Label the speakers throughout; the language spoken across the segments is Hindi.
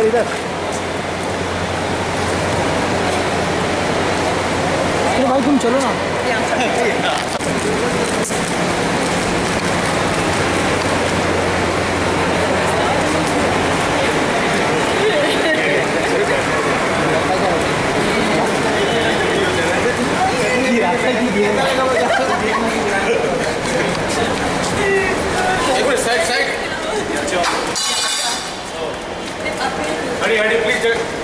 Speaker 1: इधर इधर। भाई तुम चलो ना। Hari, Hari, please.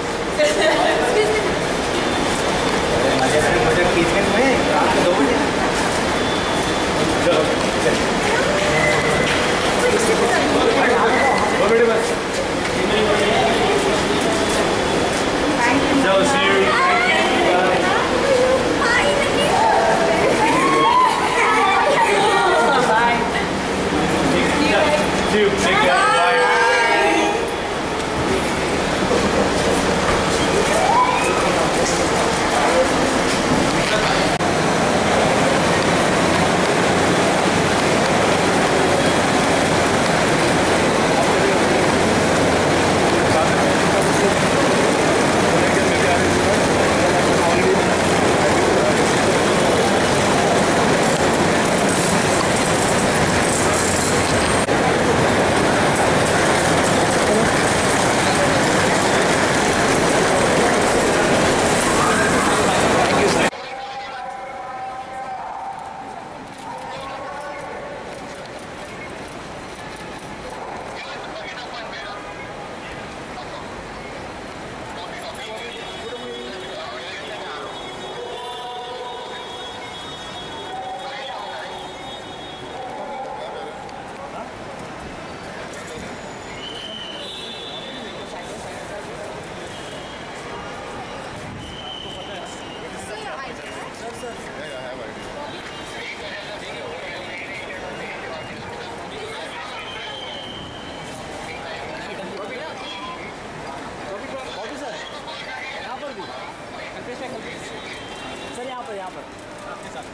Speaker 1: सर यहाँ पर। आपके साथ।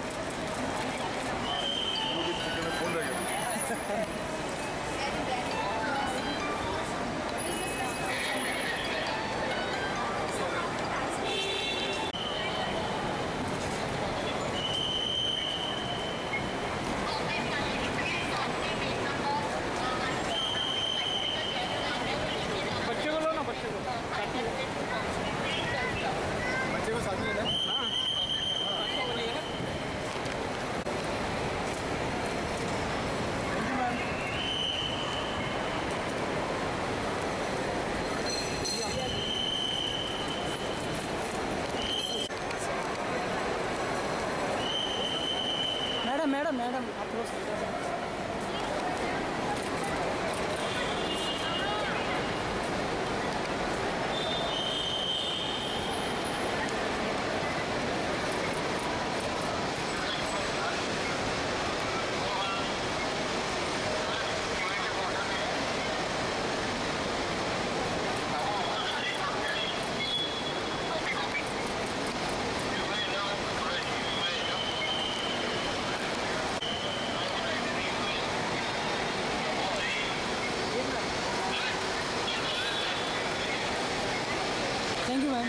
Speaker 1: फ़ोन बच्चे मैडम मैडम मैडम आप थोड़ा 没什么